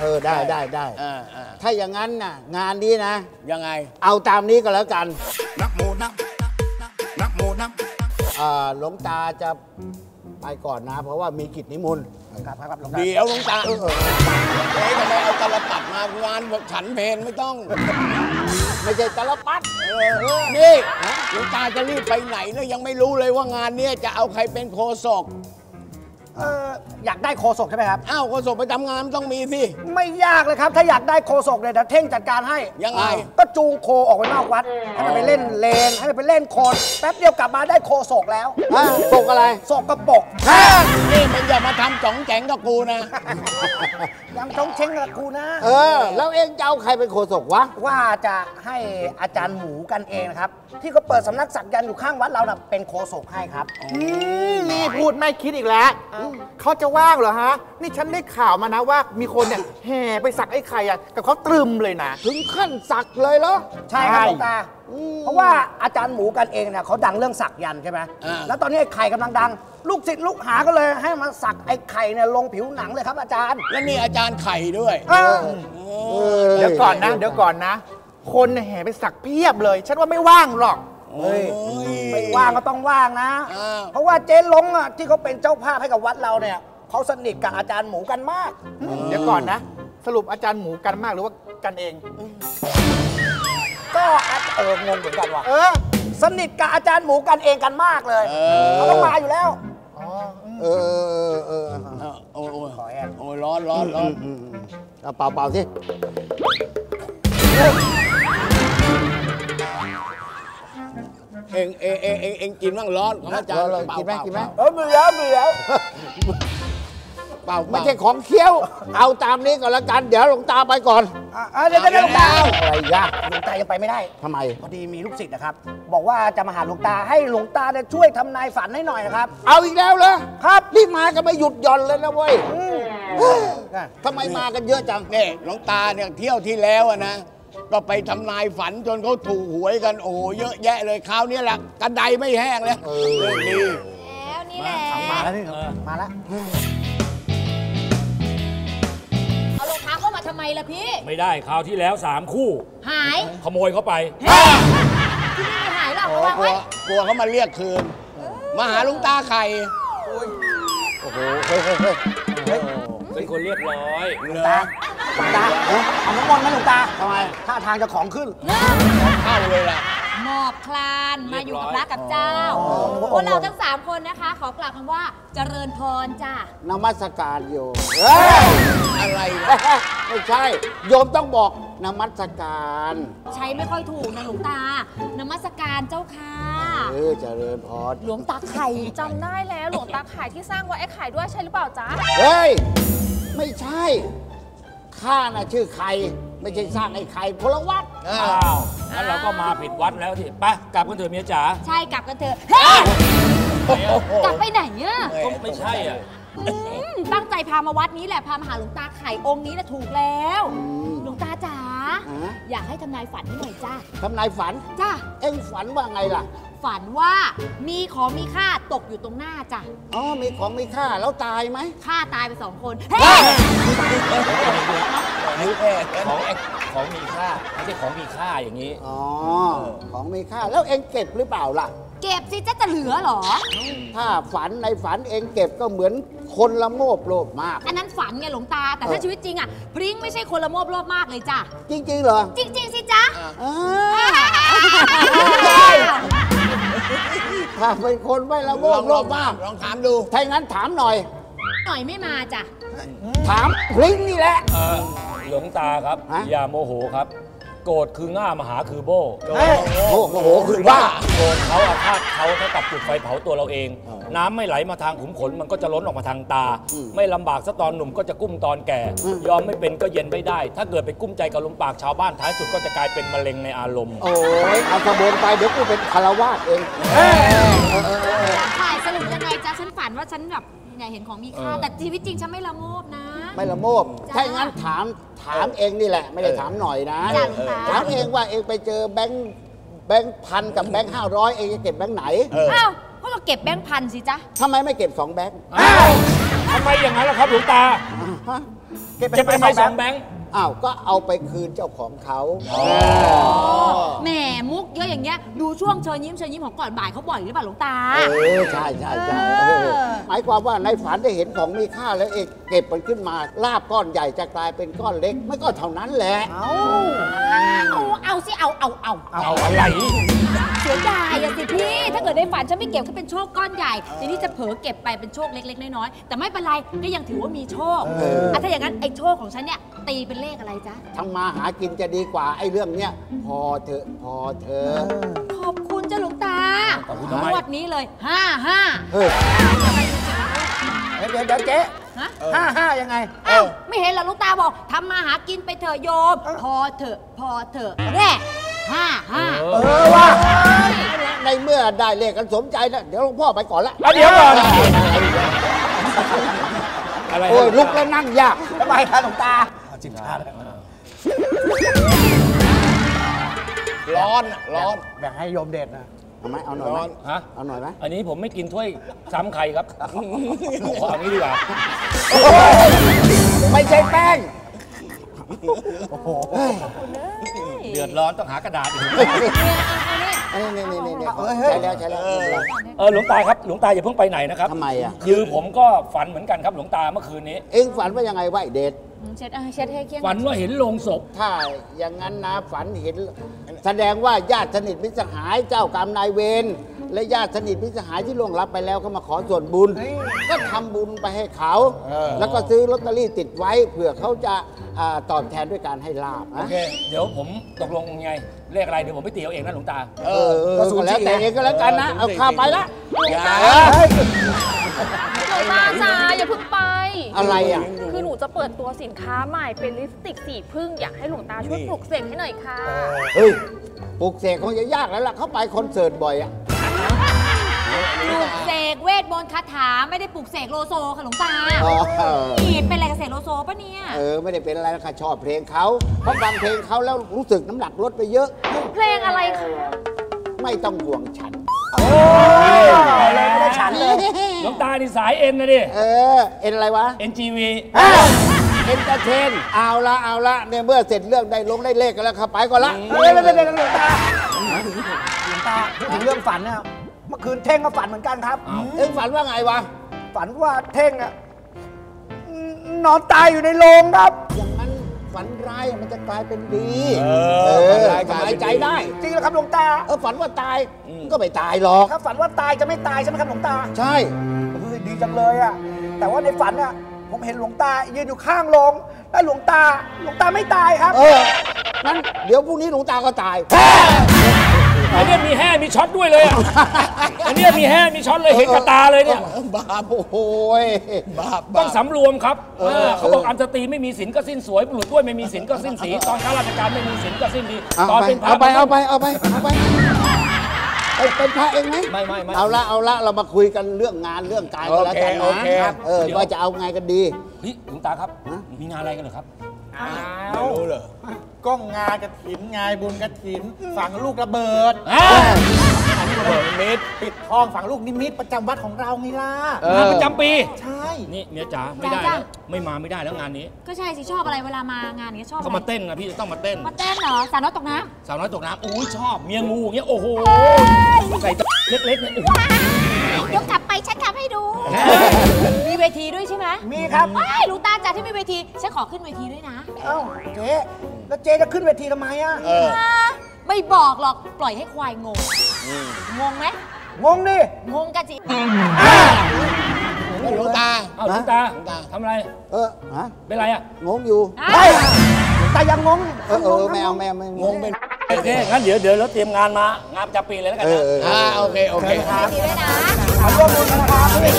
เออได้ได้ได้เออเออถ้าอย่างนั้นน่ะงานนี้นะ ยังไง เอาตามนี้ก็แล้วกันนักโมนักนักโมนักอ่าหลวงตาจะไปก่อนนะ เพราะว่ามีกิจนิมนต์ครับครับหลวงตาเดี๋ยวหลวงตาเออเออเอ๊ะทำไมเอาตาลปัดมางานฉันเพนไม่ต้อง ไม่ใช่ตาลปัดเออเออนี่หลวงตาจะรีบไปไหนเนี่ยยังไม่รู้เลยว่างานเนี้ยจะเอาใครเป็นโคศก เอออยากได้โคศกใช่ไหมครับ อ้าวโคศกไปทำงานมันต้องมีสิ ไม่ยากเลยครับ ถ้าอยากได้โคศกเนี่ยเดี๋ยวเท่งจัดการให้ยังไง ก็จูงโคออกไปนอกวัด ให้มันไปเล่นเลน ให้มันไปเล่นโคลนแป๊บเดียวกลับมาได้โคศกแล้วฮะปกอะไรศกกระปกนี่มันอย่ามาทำจ๋องแจ๋งกับกูนะ ยังชงเช้งกับครูนะ เออ แล้วเองจะเอาใครเป็นโฆษกวะ ว่าจะให้อาจารย์หมูกันเองนะครับ ที่เขาเปิดสำนักสักยันต์อยู่ข้างวัดเราน่ะเป็นโคศกให้ครับนี่พูดไม่คิดอีกแล้วเขาจะว่างเหรอฮะ นี่ฉันได้ข่าวมานะว่ามีคนเนี่ยแห่ไปสักไอ้ไข่อะกับเขาตรึมเลยนะ ถึงขั้นสักเลยเหรอ ใช่ครับใช่หลวงตา เพราะว่าอาจารย์หมูกันเองเนี่ยเขาดังเรื่องสักยันต์ใช่ไหมอ่าแล้วตอนนี้ไอ้ไข่กำลังดัง ลูกศิษย์ลูกหาก็เลยให้มาสักไอ้ไข่เนี่ยลงผิวหนังเลยครับอาจารย์ แล้วนี่อาจารย์ไข่ด้วยเออเดี๋ยวก่อนนะ เดี๋ยวก่อนนะ คนเนี่ยแห่ไปสักเพียบเลย ฉันว่าไม่ว่างหรอก เฮ้ยไม่ว่างก็ต้องว่างนะอ้าวเพราะว่าเจ๊ลงอะที่เขาเป็นเจ้าภาพให้กับวัดเราเนี่ยเขาสนิทกับอาจารย์หมูกันมาก เดี๋ยวก่อนนะ สรุปอาจารย์หมูกันมากหรือว่ากันเอง ก็อาจเอองงเหมือนกันว่ะเออสนิทกับอาจารย์หมูกันเองกันมากเลยเออเขาต้องมาอยู่แล้วอ๋ออืมเออเออเออเออโอ้ยโอ้ยขอแห้งโอ้ยร้อนร้อนร้อนอืมอืมเอาเป่าเป่าสิ เองเองเองเองเองกินบ้างร้อนของอาจารย์เราเราเปล่ากินไหมกินไหมเออมือแล้วมือแล้วเปล่าไม่ใช่ของเคี้ยว เอาตามนี้ก่อนแล้วกัน เดี๋ยวหลวงตาไปก่อนอะอะเดี๋ยวเดี๋ยวเดี๋ยวหลวงตาอะไรยาหลวงตายังไปไม่ได้ทำไมพอดีมีลูกศิษย์นะครับ บอกว่าจะมาหาหลวงตาให้หลวงตาเนี่ยช่วยทำนายฝันให้หน่อยนะครับ เอาอีกแล้วเหรอครับรีบมากันไม่หยุดหย่อนเลยนะเว้ยทำไมมากันเยอะจังเนี่ยหลวงตาเนี่ยเที่ยวที่แล้วนะ ก็ไปทำนายฝันจนเขาถูกหวยกันโอ้โหเยอะแยะเลยคราวนี้แหละกระไดไม่แห้งแล้วเออเรื่องดีแล้วนี่แหละมาแล้วนี่มาแล้วเอารองเท้าเข้ามาทำไมล่ะพี่ ไม่ได้คราวที่แล้วสามคู่ หายขโมยเข้าไป ที่นี่ไม่หายหรอกโอ้เอาวางกลัวไว้กลัวเขามาเรียกคืน มาหาหลุงตาไข่โอ้โห คนเรียบร้อยเหรอหลวงตาเอาน้ำมนต์ไหมหลวงตาทำไมท่าทางจะของขึ้น เข้าเลยล่ะ หมอบคลานมาอยู่กับพระกับเจ้าอ๋อพวกเราทั้งสามคนนะคะ ขอกล่าวคำว่าเจริญพรจ้ะนมัสการโยมเฮ้ยอะไรวะไม่ใช่ โยมต้องบอกนมัสการ ใช้ไม่ค่อยถูกนะหลวงตานมัสการเจ้าค่ะเออเจริญพรหลวงตาไข่จำได้แล้วหลวงตาขายที่สร้างไว้ไอ้ขายด้วยใช่หรือเปล่าจ๊ะ เฮ้ย ไม่ใช่ ข้าน่ะชื่อใคร ไม่ใช่สร้างไอ้ไข่พลวัตอ้าวงั้นเราก็มาผิดวัดแล้วที่ไปกลับกันเถอะเมียจ๋าใช่กลับกันเถอะเฮ้ยกลับไปไหนอะก็ไม่ใช่อะอืมตั้งใจพามาวัดนี้แหละ พามาหาหลวงตาไข่องค์นี้แหละถูกแล้ว หลวงตาจ๋าฮะอยากให้ทำนายฝันให้หน่อยจ้าทำนายฝัน จ้า เอ็งฝันว่าไงล่ะ ฝันว่ามีของมีค่าตกอยู่ตรงหน้าจ้ะอ๋อมีของมีค่าแล้วตายไหมค่าตายไปสองคนของไอ้ของมีค่าไม่ใช่ของมีค่าอย่างนี้อ๋อของมีค่าแล้วเอ็งเก็บหรือเปล่าล่ะ เก็บสิจะจะเหลือเหรอ ถ้าฝันในฝันเองเก็บก็เหมือนคนละโมบโลภมาก อันนั้นฝันไงหลวงตา แต่ถ้าเออชีวิตจริงอะ พริ้งไม่ใช่คนละโมบโลภมากเลยจ้ะ จริงๆเหรอ จริง ๆ สิจ๊ะอ่า ถ้าเป็นคนไม่ละโมลบองโลลองภมากลองถามดูถ้าอย่างนั้นถามหน่อย หน่อยไม่มาจ้ะ ถามพลิงนี่แหละ เออหลวงตาครับ ฮะ อย่าโมโหครับ โกรธคือง่ามหาคือโบโอ้โหคือบ้า โกรธเขาอาฆาตเขาเท่ากับจุดไฟเผาตัวเราเอง น้ำไม่ไหลมาทางขุมขนมันก็จะล้นออกมาทางตาอืมไม่ลำบากซะตอนหนุ่มก็จะกุ้มตอนแก่อืมยอมไม่เป็นก็เย็นไม่ได้ ถ้าเกิดไปกุ้มใจกับลมปากชาวบ้านท้ายสุดก็จะกลายเป็นมะเร็งในอารมณ์ โอ้ยเอาขบวนไปเดี๋ยวกูเป็นคารวาสเองถ่ายสรุปยังไงจ๊ะฉันฝันว่าฉันแบบเนี่ยเห็นของมีค่า เออ แต่ชีวิตจริงฉันไม่ละโมบนะ ไม่ละโมบจ้า ถ้าอย่างนั้นถามถามเองนี่แหละ ไม่ได้ถามหน่อยนะ จ้าหลวงตาถามเองว่าเองไปเจอแบงค์แบงค์พันกับแบงค์ห้าร้อยเองจะเก็บแบงค์ไหน เออ อ้าว ก็เราเก็บแบงค์พันสิจ๊ะ ทำไมไม่เก็บสองแบงค์อ้าวทำไมอย่างนั้นล่ะครับหลวงตา ฮะเก็บจะไปไปไหมสสอองงแบแบงงค์ค์ อ้าว ก็เอาไปคืนเจ้าของเขาแหมมุกเยอะอย่างเงี้ย ดูช่วงเชิญยิ้มเชิญยิ้มของก่อนบ่ายเขาบ่อยหรือเปล่าหลวงตา เออใช่ใช่ใช่เออเออหมายความว่าในฝันได้เห็นของมีค่าแล้วเอกเก็บมันขึ้นมา ลาบก้อนใหญ่จะกลายเป็นก้อนเล็ก ไม่ก็เท่านั้นแหละ เอ้าเอาเอาสิเอาเอาเอาเอาอะไรเสียดายอะสิพี่ ถ้าเกิดในฝันฉันไม่เก็บก็เป็นโชคก้อนใหญ่ทีนี้จะเผลอเก็บไปเป็นโชคเล็กๆน้อยๆแต่ไม่เป็นไรก็ยังถือว่ามีโชคอะถ้าอย่างนั้นไอ้โชคของฉันเนี่ยตีเป็นเลขอะไรจ๊ะ ทำมาหากินจะดีกว่าไอ้เรื่องเนี้ยพอเถอะพอเถอะขอบคุณเจ้าหลวงตาขอบคุณทำไม งวดนี้เลยห้าห้าเฮ้ยเดี๋ยวเดี๋ยวเดี๋ยวเจ๊ฮะห้าห้ายังไง อ้าวไม่เห็นเหรอหลูกตาบอกทำมาหากินไปเถอะโยม พอเถอะพอเถอะแน่ ห้าห้าเออว่ะในเมื่อได้เลขกันสมใจนะเดี๋ยวหลวงพ่อไปก่อนละอะเดี๋ยวก่อนอะไรโอ้ยลุกแล้วนั่งยากทำไมครับหลวงตาจิบชาร้อนอะร้อนแบ่งให้โยมเด็ดนะเอาไหมเอาหน่อยไหมร้อนฮะเอาหน่อยไหมอันนี้ผมไม่กินถ้วยซ้ำใครครับขอเอางี้ดีกว่าไม่ใช่แป้งเดือดร้อนต้องหากระดาษอีกนี่ นี่นี่นี่ใช่แล้วใช่แล้วไม่เป็นไรเออหลวงตาครับหลวงตาอย่าเพิ่งไปไหนนะครับทำไมอะคือผมก็ฝันเหมือนกันครับหลวงตาเมื่อคืนนี้ เอ็งฝันว่ายังไงวะไอ้เดชเช็ดเออเช็ดให้เคียงฝันว่าเห็นโลงศพถ้าอย่างนั้นนะฝันเห็น แสดงว่าญาติสนิทมิตรสหายเจ้ากรรมนายเวรและญาติสนิทมิตรสหายที่ล่วงลับไปแล้วเขามาขอส่วนบุญ ก็ทำบุญไปให้เขา แล้วก็ซื้อลอตเตอรี่ติดไว้เผื่อเขาจะอ่าตอบแทนด้วยการให้ลาบโอนะเคเดี๋ยวผมตกลงยังไง เลขอะไรเดี๋ยวผมไปตีเอาเองนะหลวงตา เออเออก็แล้วแต่เองก็แล้วกันนะ เอาข้าไปละอย่าหลวงตาจ้าอย่าเพิ่งไป อะไรอะ คือหนูจะเปิดตัวสินค้าใหม่เป็นลิปสติกสีพึ่งอยากให้หลวงตาช่วยปลุกเสกให้หน่อยค่ะ เฮ้ย ปลุกเสกคงจะยากแล้วล่ะ เขาไปคอนเสิร์ตบ่อยอะ ปลูกเสกเวทมนต์คาถาไม่ได้ปลูกเสกโลโซค่ะหลวงตาอ๋อนี่เป็นอะไรกับเสกโลโซปะเนี่ยเออ ไม่ได้เป็นอะไรนะค่ะชอบเพลงเขาเพราะฟังเพลงเขาแล้วรู้สึกน้ำหนักลดไปเยอะ เพลงอะไรคะไม่ต้องห่วงฉัน เลยไม่ได้ฉันเลย หลวงตานี่สายเอ็นนะดิ เออ เอ็นอะไรวะ NGV เอ็นเตอร์เทน เอาละเอาละเนี่ยเมื่อเสร็จเรื่องได้ลงได้เลขกันแล้วครับไปก่อนละ เดี๋ยวเดี๋ยวเดี๋ยวหลวงตาหลวงตาพูดถึงเรื่องฝันนะ เมื่อคืนเท่งก็ฝันเหมือนกันครับ เอ็งฝันว่าไงวะ ฝันว่าเท่งอะนอนตายอยู่ในโรงครับ อย่างนั้นฝันร้ายมันจะกลายเป็นดีเอเอออฝันร้ายสกลายบายเป็นดีใจได้ จริงเหรอครับหลวงตา เออฝันว่าตายก็ไม่ตายหรอก ถ้าฝันว่าตายจะไม่ตายใช่ไหมครับหลวงตา ใช่เฮ้ยดีจังเลยอะแต่ว่าในฝันอะผมเห็นหลวงตายืนอยู่ข้างโรงแล้วหลวงตาหลวงตาไม่ตายครับ เออ นั้นเดี๋ยวพรุ่งนี้หลวงตาก็ตาย อันเนี้ยมีแห่มีช็อตด้วยเลยอะอันเนี้ยมีแห่มีช็อตเลยเห็นกับตาเลยเนี่ยบาปโอ้โหยบาปต้องบาปสำรวมครับเออเออเขาบอกอันสตรีไม่มีศีลก็สิ้นสวยบุรุษด้วยไม่มีศีลก็สิ้นสีตอนข้าราชการไม่มีศีลก็สิ้นดีเอาตอนไปเป็นพระเอาไปเอาไปเอาไปเอาไปไปเป็นพระเองไหมไม่ไม่ไม่ เอาละเอาละเรามาคุยกันเรื่องงานเรื่องการกันแล้วกันโอนะเคครับเออว่าจะเอาไงกันดี เฮ้ยหลวงตาครับฮะมีงานอะไรกันเหรอครับ ไม่รู้เหรอ ก็งานกระถินงานบุญกระถิน ฝังลูกระเบิดอ่าเบิกมิดปิดทองฝังลูกนิมิตประจำวัดของเราไงล่ะงานประจำปี ใช่ นี่เมียจ๋าไม่ได้จ้ะแล้วไม่มาไม่ได้แล้วงานนี้ ก็ใช่สิชอบอะไรเวลามางานอย่างเงี้ยชอบเขามาเต้นนะพี่จะต้องมาเต้น มาเต้นเหรอสาวน้อยตกน้สาวน้อยตกน้ำอุ้ยชอบเมียงูอย่างเงี้ยโอ้โหใส่เล็กๆเนี่ยโอ้โหำยกกลับไปฉันทำให้ดู มีเวทีด้วยใช่ไหมมีครับว้ายหลูกตาจัดที่มีเวที ฉันขอขึ้นเวทีด้วยนะ เอ้าเจ๊ แล้วเจ๊จะขึ้นเวทีทำไมอะเออไม่บอกหรอกปล่อยให้ควายงง งงไหมงงดิงงกันจิหลวงตาเอาหลวงตาหลวงตาทำอะไร เออฮะเป็นไรอะ งงอยู่อะเฮ้ยหลวงตายังงง เออเออไม่เอาไม่เอาไม่งงเป็นโอเค งั้นเดี๋ยวเดี๋ยวเราเตรียมงานมางานประจำปีเลยแล้วกันเอนะอเอออ่าโอเค โอเคเวทีด้วยนะถามร่วมบุญนะครับ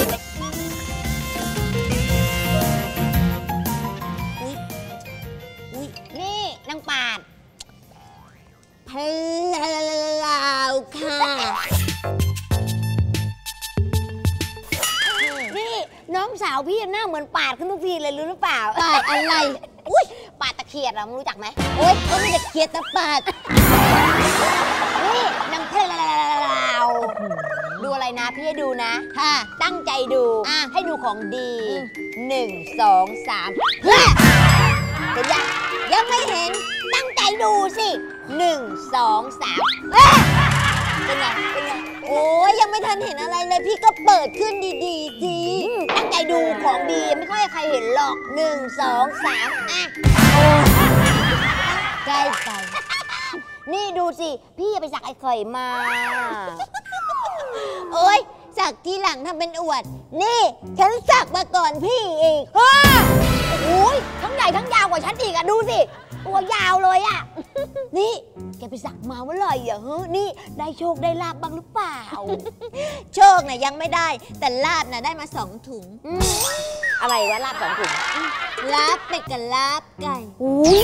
ปาดขึ้นทุกทีเลยรู้หรือเปล่าปาดอะไร อุ้ยปาดตะเคียนเหรอมึรู้จักไหมโอ้ยก็ไม่ตะเคียนตะปาดนี่นางเพลวดูอะไรนะพี่ให้ดูนะค่ะตั้งใจดูให้ดูของดีหนึ่งสองสามเฮ้ยยังยังไม่เห็นตั้งใจดูสิหนึ่งสองสามเฮ้ยเป็นไงเป็นไงโอ้ยยังไม่ทันเห็นอะไรเลยพี่ก็เปิดขึ้นดีดีสิ ใจดูของดีไม่ค่อยใครเห็นหรอกหนึ่งสองสามอะใกล้ไป นี่ดูสิ พี่ไปสักไอ้ข่อยมา โอ้ยสักทีหลังทำเป็นอวด นี่ ฉันสักมาก่อนพี่อีกฮ่าโอ้ยทั้งใหญ่ทั้งยาวกว่าฉันอีกอะดูสิ ตัวยาวเลยอะนี่แกไปสักมาเมื่อไหร่อะเฮ้นี่ได้โชคได้ลาบบ้างหรือเปล่า โชคน่ะยังไม่ได้ แต่ลาบน่ะได้มาสองถุงอืมอะไรวะลาบสองถุงอืมลาบเป็ดกับลาบไก่อุ้ย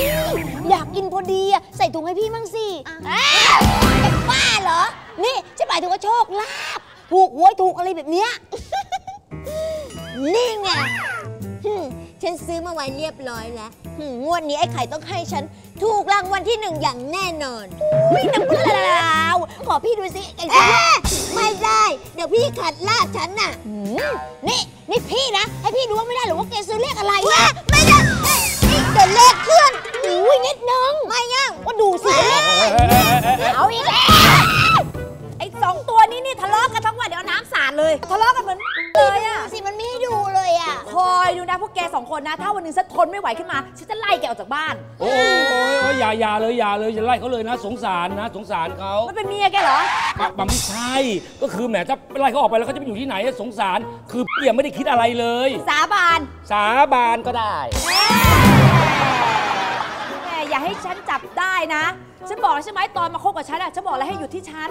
อยากกินพอดีอะใส่ถุงให้พี่มั่งสิอ้าวจะบ้าเหรอ นี่ฉันหมายถึงว่าโชคลาบ ถูกหวยถูกอะไรแบบเนี้ย นี่ไงหึ่มฉันซื้อมาไว้เรียบร้อยแล้ว หึ่มงวดนี้ไอ้ไข่ต้องให้ฉัน ถูกรางวัลที่หนึ่งอย่างแน่นอนอุ้ยน้ำปลาวขอพี่ดูสิไอ้สิไม่ได้ เดี๋ยวพี่ขัดลาบฉันน่ะหืมนี่นี่พี่นะ ให้พี่ดูว่าไม่ได้หรือว่าแกซื้อเลขอะไรวะไม่ได้นี่เดี๋ยวเลขเคลื่อนอุ้ยนิดนึงไม่ยังก็ดูสิเอาอีกแล้วไอ้สองตัวนี้นี่ทะเลาะกันทั้งวันเดี๋ยวเอาน้ำสาดเลย ทะเลาะกันเหมือน เลยอะสิมันไม่ให้ดูเลยอะคอยดูนะพวกแกสองคนนะ ถ้าวันหนึงฉันทนไม่ไหวขึ้นมาฉันจะไล่แกออกจากบ้าน โอ้ยโอ้ยโอ้ยอย่าอย่าเลยอย่าเลยอย่าไล่เขาเลยนะ สงสารนะ สงสารเขามันเป็นเมียแกเหรอ ปะปะไม่ใช่ก็คือแหมถ้าไล่เขาออกไปแล้วเขาจะไปอยู่ที่ไหนสงสาร คือยังไม่ได้คิดอะไรเลย สาบานสาบานก็ได้ แหมอย่าให้ฉันจับได้นะ ฉันบอกแล้วใช่ไหมตอนมาคบกับฉันอะฉันบอกแล้วให้หยุดที่ฉัน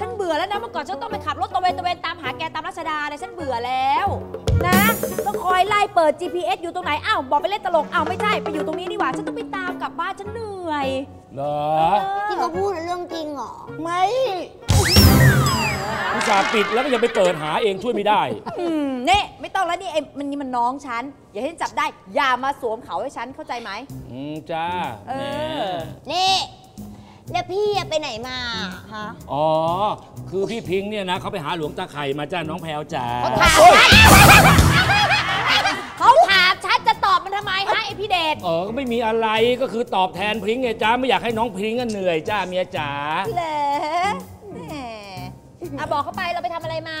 ฉันเบื่อแล้วนะเมื่อก่อนฉันต้องไปขับรถตระเวนตระเวนตามหาแกตามรัชดาเลยฉันเบื่อแล้ว นะต้องคอยไล่เปิด GPS อยู่ตรงไหนอ้าวบอกไปเล่นตลกอ้าวไม่ใช่ไปอยู่ตรงนี้ดีกว่าฉันต้องไปตามกลับบ้านฉันเหนื่อยเหรอที่เขาพูดน่ะเรื่องจริงเหรอไม่อุตส่าห์ปิดแล้วก็ยังไปเปิดหาเองช่วยไม่ได้อืมนี่ไม่ต้องแล้วนี่ไอ้มันนี่มันน้องฉันอย่าให้ฉันจับได้อย่ามาสวมเขาให้ฉันเข้าใจไหมอืมจ้าเออแหมนี่ แล้วพี่อะไปไหนมาฮะอ๋อ คือพี่พิงค์เนี่ยนะเขาไปหาหลวงตาไข่มาจ้าน้องแพลวจ๋าถามฉันเขาถามฉันจะตอบมันทำไมฮะไอพี่เดชเออก็ไม่มีอะไรก็คือตอบแทนพริ้งไงจ้าไม่อยากให้น้องพริ้งก็เหนื่อยจ้าเมียจ๋าเหรอแหมอะบอกเขาไปเราไปทำอะไรมา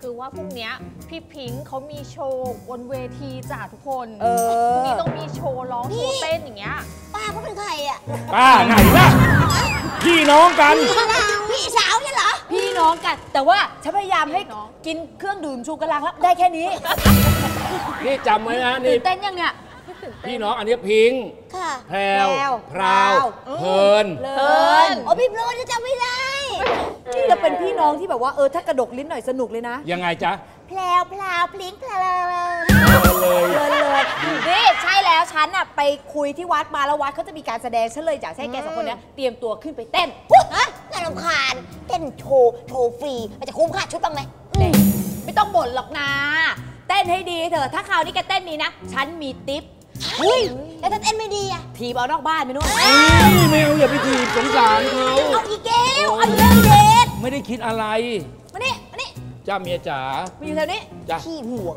คือว่าพรุ่งเนี้ยพี่พิงค์เขามีโชว์บนเวทีจ้ะทุกคนเออ พรุ่งนี้ต้องมีโชว์ร้องโชว์เต้นอย่างเงี้ย ป้าเขาเป็นใครอะป้าไหนล่ะ พี่น้องกัน พี่สาวเนี่ยเหรอ พี่น้องกัน แต่ว่าฉันพยายามให้กินเครื่องดื่มชูกำลังแล้วได้แค่นี้นี่จำไว้นะนี่ตื่นเต้นยังเนี่ยพี่น้องอันนี้พิงค์ค่ะแพรวแพรวพราวเพลินเลินโอ้พี่โปรดจะจำไม่ได้นี่เราเป็นพี่น้องที่แบบว่าเออถ้ากระดกลิ้นหน่อยสนุกเลยนะ ยังไงจ๊ะแพลวพลาวพลิ้งพลาวเลยเลิน เลยนี่ใช่แล้วฉันอะไปคุยที่วัดมาแล้ววัดเขาจะมีการแสดงฉันเลยอยากให้แกสองคนเนี้ยเตรียมตัวขึ้นไปเต้นฮะน่ารำคาญเต้นโชว์โชว์ฟรีมันจะคุ้มค่าชุดบ้างไหมนี่ไม่ต้องบ่นหรอกนะ เต้นให้ดีเถอะถ้าคราวนี้แกเต้นนี้นะ ฉันมีทิปเฮ้ยแล้วถ้าเต้นไม่ดีอะทีบเอานอกบ้านไปนู่นนี่ไม่เอาอย่าไปถีบสงสารเขาเอาอีกแก้วเอาเรื่องเด็ดไม่ได้คิดอะไรมานี่มานี่ จ้าเมียจ๋า มาอยู่แถวนี้จ้าขี้ห่วง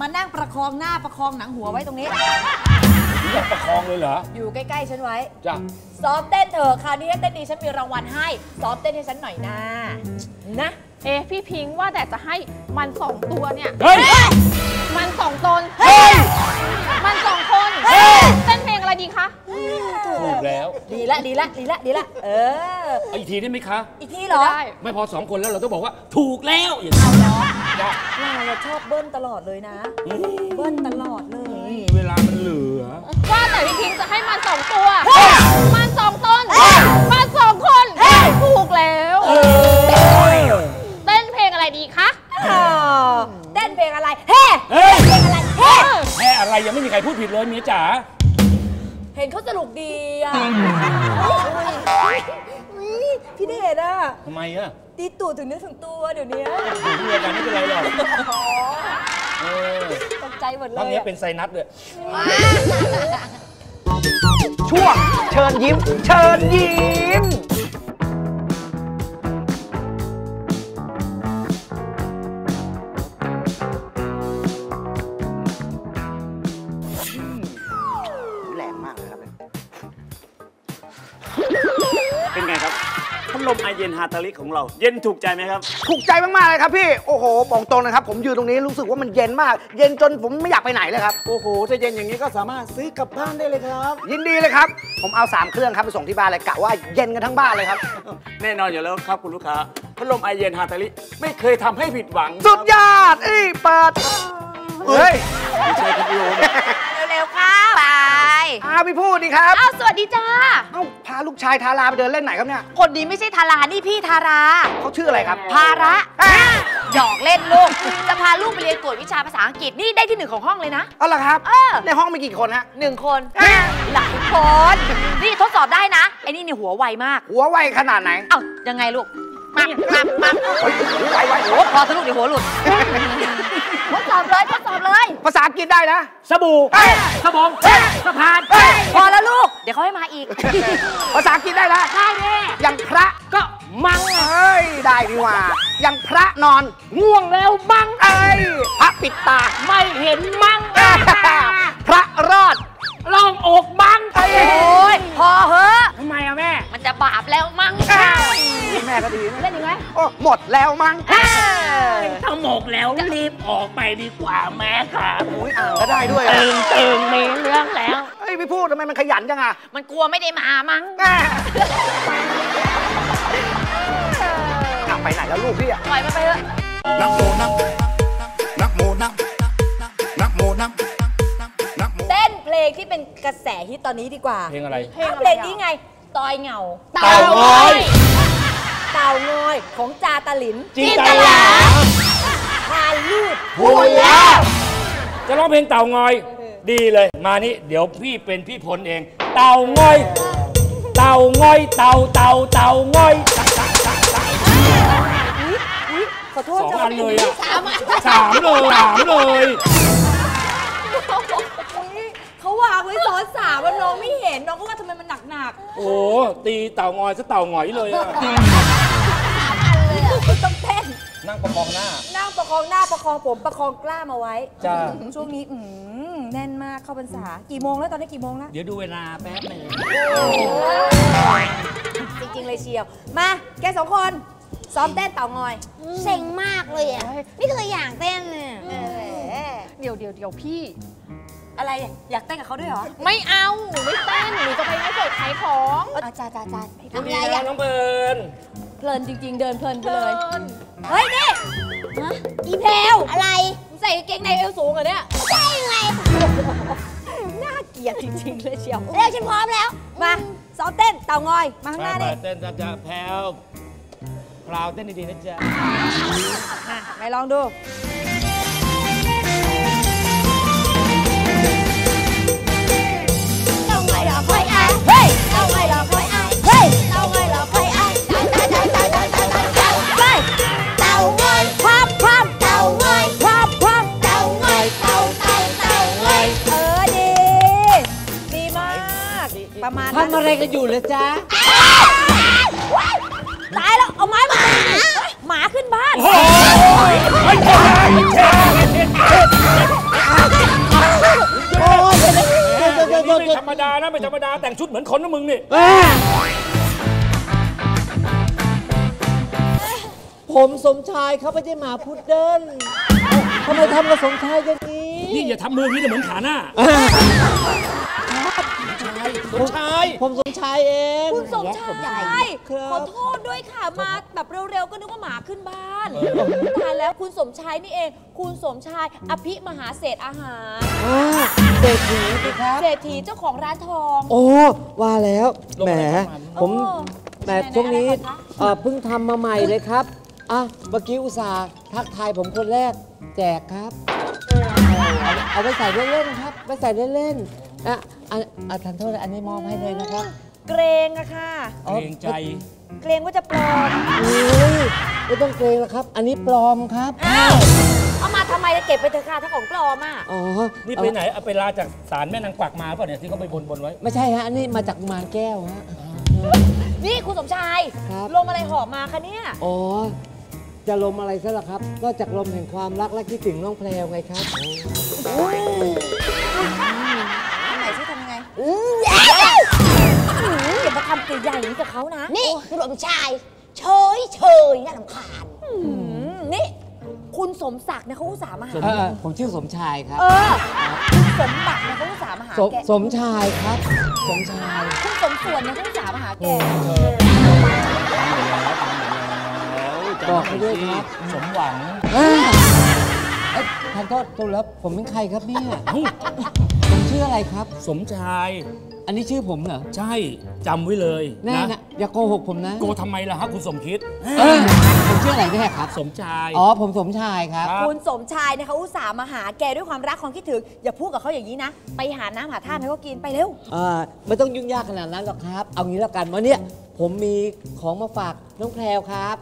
มานั่งประคองหน้าประคองหนังหัวไว้ตรงนี้อยากประคองเลยเหรออยู่ใกล้ๆฉันไว้ จ้าซ้อมเต้นเถอะคราวนี้ถ้าเต้นดีฉันมีรางวัลให้ ซ้อมเต้นให้ฉันหน่อยนะ นะ เอ๊ะพี่พิงค์ว่าแต่จะให้มันสองตัวเนี่ย เฮ้ย มันสองตน มันสองคนเต้นเพลง อะไรดีคะถูกแล้ว ดีละดีละดีละดีละเออเอาอีกทีได้ไหมคะ อีกทีเหรอ ได้ไม่พอสองคนแล้วเราต้องบอกว่าถูกแล้วอย่างนี้จ้ะเราอะชอบเบิ้ลตลอดเลยนะ เบิ้ลตลอดเลย เวลามันเหลือ ว่าแต่พี่พิงค์จะให้มันสองตัว มันสองตนมันสองคน ถูกแล้วเต้นเพลงอะไรดีคะอ่าเต้นเพลงอะไร เฮ้เฮ้ยเพลงอะไร เฮ้ แค่อะไรยังไม่มีใครพูดผิดเลยเมียจ๋า เห็นเขาสนุกดีอะอุ๊ยพี่เดชอะ ทำไมอะตีตู่ถึงเนื้อถึงตัวเดี๋ยวนี้อยู่ที่เดียกันไม่เป็นไรหรอกเออตกใจหมดเลตอนยนี้อะเป็นไซนัสเลยช่วงเชิญยิ้ม เชิญยิ้ม เย็นฮาตาลิของเรา เย็นถูกใจไหมครับ ถูกใจมากๆเลยครับพี่ โอ้โห บอกตรงนะครับ ผมยืนตรงนี้รู้สึกว่ามันเย็นมาก เย็นจนผมไม่อยากไปไหนเลยครับ โอ้โหถ้าเย็นอย่างนี้ก็สามารถซื้อกลับบ้านได้เลยครับ ยินดีเลยครับ ผมเอา 3 เครื่องครับไปส่งที่บ้านเลยกะว่าเย็นกันทั้งบ้านเลยครับ แน่นอนอยู่แล้วครับคุณลูกค้าพัดลมไอเย็นฮาตาลิไม่เคยทำให้ผิดหวังสุดยอดเอ้ยเปิดเฮ้ย ไม่ใช่ครับพี่โอมเร็วๆค่ะไป พาพี่พูดดีครับ อ้าวสวัสดีจ้าเอ้าพาลูกชายทาราไปเดินเล่นไหนครับเนี่ย คนนี้ไม่ใช่ทารานี่พี่ทาราเขาชื่ออะไรครับ ภาระหยอกเล่นลูก จะพาลูกไปเรียนกวดวิชาภาษาอังกฤษนี่ได้ที่หนึ่งของห้องเลยนะเอาล่ะครับเออในห้องมีกี่คนฮะหนึ่งคนหลายคนนี่ทดสอบได้นะไอ้นี่เนี่ยหัวไวมาก หัวไวขนาดไหนเอ้ายังไงลูกมักมักมักเฮ้ยหัวไวไวโอ้พอสนุกเดี๋ยวหัวหลุดทดสอบเลยทดสอบเลย ภาษาอัง กฤษได้นะ สบู่เฮ้ยสบงสะพานพอแล้วลูก เดี๋ยวเขาให้มาอีก ภาษาอังกฤษได้นะได้แน่อย่างพระก็มังเอ้ยได้ดีว่าอย่างพระนอนง่วงแล้วมังเอ้ยพระปิดตาไม่เห็นมังพระรอด ล่องอกมังโอ้ยพอเหอะทำไมอะแม่ มันจะบาปแล้วมั้งแม่ก็ดีนะเล่นยังไงโอ้หมดแล้วมั้งถ้าหมกแล้วรีบออกไปดีกว่าแม่ครับโอ้ยอ่านก็ได้ด้วยอะตึงตึงมีเรื่องแล้วเฮ้ยพี่พูดทำไมมันขยันจังอะมันกลัวไม่ได้มามั้งแม่อะไปไหนแล้วลูกพี่อะปล่อยมันไปเถอะ เพลงที่เป็นกระแสฮิตตอนนี้ดีกว่าเพลงอะไรถ้าเพลงนี้ไงตอยเหงาเต่างอยเต่างอยของจาตาหลินจินตลาพาลูดพูดแล้วจะร้องเพลงเต่างอย ดีเลย มานี่เดี๋ยวพี่เป็นพี่พลเอง เต่างอย เต่างอย เต่าเต่าเต่างอยขอโทษสองจ้ะอันเลยอะสามอันสามเลยสามเลยเขาวางไว้ซ้อนสามแล้วน้องไม่เห็นน้องก็ว่าทำไมมันหนักหนักโอ้โหตีเต่างอยซะเต่าหงอยเลยอะๆต้องเต้นนั่งประคองหน้า นั่งประคองหน้าประคองผมประคองกล้ามาไว้จ้าช่วงนี้อืมแน่นมากเข้าพรรษากี่โมงแล้วตอนนี้กี่โมงแล้ว เดี๋ยวดูเวลาแป๊บหนึงจริง ๆ เลยเชียว มา แกสองคน ซ้อมเต้นเต่างอย เซ็งมากเลยอะ ไม่เคยอยากเต้นเนี่ยเดี๋ยวเดี๋ยวเดี๋ยวพี่ อะไรอะอยากเต้นกับเขาด้วยเหรอไม่เอาหนูไม่เต้นหนูจะไปไม่เปิดขายของอาจารย์อาจารย์ทำดีอะไรนะอะน้องเบิร์นเพลินจริง ๆ เดินเพลินไปเลยเดินเฮ้ยนี่ฮะอีแพลวอะไรใส่กางเกงในเอวสูงเหรอเนี่ยใช่ไงน่าเกลียดจริงๆเลยเชียวเร็วฉันพร้อมแล้วมาซ้อมเต้นเต่างอยมาข้างหมาน้ามานี่เต้นจะจะแพลวพราวเต้นดีๆนะจ๊ะอะไหนลองดูำอะไรกันอยู่เลยจ๊ะตายแล้วเอาไม้มาหมาขึ้นบ้านโอ้ยไม่ใช่ไม่ใช่นี่ไม่ธรรมดานะไม่ธรรมดาแต่งชุดเหมือนคนนะมึงนี่ผมสมชายเขาไม่ใช่หมาพุดเดิ้ลทำไมทำกับสมชายอย่างนี้ นี่อย่าทำมืออย่างนี้เลยเหมือนขาหน้าส มชาย ผมสมชายเอง คุณสมชายครับขอโทษด้วยค่ะมาแบบเร็วๆก็นึกว่าหมาขึ้นบ้านตายแล้วคุณสมชายนี่เอง คุณสมชายอภิมหาเศรษฐอาหารอ่าเศรษฐีสิครับเศรษฐีเจ้าของร้านทอง โอ้ว่าแล้วลงแหมโอะไรประมาณผมโอ้แต่ช่วงนี้ไหนๆอะไรคะเอ่อเพิ่งทำมาใหม่เลยครับอะเมื่อกี้อุตส่าห์ทักทายผมคนแรก แจกครับ เอาเอาไปใส่เล่นๆครับไปใส่เล่นๆ อะอะอะทันโทษนะอันนี้มอบให้เลยนะครับเกรงอะค่ะเกรงใจ เกรงว่าจะปลอมอุ้ยไม่ต้องเกรงนะครับ อันนี้ปลอมครับ อ้าวเอามาทำไมเก็บไปเถอะค่ะถ้าของปลอมอะอ๋อนี่ไปไหนเอาไปลาจากศาลแม่นางกวักมาเปล่ะเนี่ยที่เขาไปบนบนๆไว้ ไม่ใช่ฮะ อันนี้มาจากกุมารแก้วฮะ นี่คุณสมชาย ครับลมอะไรหอบมาคะเนี่ยอ๋อ จะลมอะไรซะล่ะครับ นอกจากลมแห่งความรักและคิดถึงน้องแพรวไงครับทำไหนซิทำยังไงอืม อย่าอย่ามาทำใหญ่ๆอย่างนี้กับเขานะ นี่คุณสมชาย เฉยเฉยน่ารำคาญอืมนี่ คุณสมศักดิ์เนี่ยเขาอุตส่าห์มาหาเออผมชื่อสมชายครับเออคุณสมบัติเนี่ยเขาอุตส่าห์มาหาสมแกสมชายครับ สมชายคุณสมส่วนเนี่ยเขาอุตส่าห์มาหาแกบอกไปด้วยครับ สมหวังเอ้ยเอ้ยทานโทษตัวแล้วผมเป็นใครครับเนี่ยผม ชื่ออะไรครับ สมชาย อันนี้ชื่อผมเหรอ ใช่จำไว้เลยแน่นะ อย่าโกหกผมนะโกทำไมล่ะฮะคุณสมคิด เออผมชื่ออะไรแน่ครับ สมชาย อ๋อ ผมสมชายครับ คุณสมชายเนี่ยเขาอุตส่าห์มาหาแกด้วยความรักความคิดถึง อย่าพูดกับเขาอย่างนี้นะ ไปหาน้ำหาท่าให้เขากินไปเร็วอ่าไม่ต้องยุ่งยากขนาดนั้นหรอกครับ เอางี้แล้วกันวันเนี้ยผมมีของมาฝากน้องแพรวครับ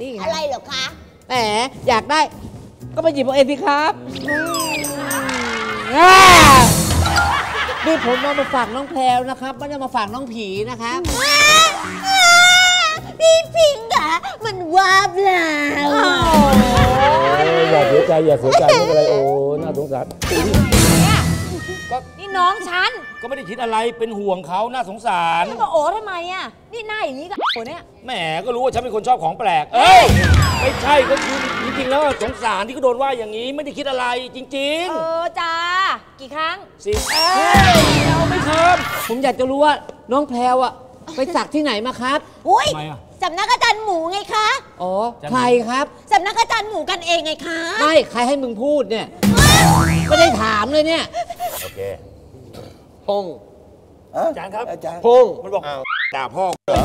นี่ครัอะไรเหรอคะ แหมอยากได้ ก็ไปหยิบเอาเองสิครับ อืมอ่า นี่ผมเอามาฝากน้องแพรวนะครับ ไม่ได้มาฝากน้องผีนะครับ พี่พิงค์อะมันว่าเปล่าอย่าเสียใจอย่าเสียใจไม่เป็นไรโอ้น่าสงสารนี่น้องฉันก็ไม่ได้คิดอะไรเป็นห่วงเขาน่าสงสารนี่มาโอ้ทำไมอะ นี่หน้าอย่างนี้กับโอ้เนี่ยแหมก็รู้ว่าฉันเป็นคนชอบของแปลก เอ้ย ไม่ใช่ก็คือจ ริงๆแล้วสงสารที่เขาโดนว่าอย่างนี้ไม่ได้คิดอะไรจริง เออจ้ากี่ครั้ง ๆ สิเอ้ยเราไม่เคยผมอยากจะรู้ว่าน้องแพรวอะไปสักที่ไหนมาครับ อุ้ยทำไมอะสำนักอาจารย์หมูไงคะอ๋อ ใครครับ สำนักอาจารย์หมูกันเองไงคะ ไม่ ใครให้มึงพูดเนี่ย ไม่ได้ถามเลยเนี่ย โอเคพงอาจารย์ครับอาจารย์พงมันบอกด่าพ่อเหรอ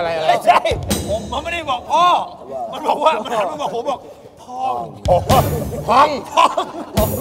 อะไรอะไรไม่ใช่ ผมมันไม่ได้บอกพ่อ มันบอกว่า มันหันมาบอกผมบอกพ่อพองพอง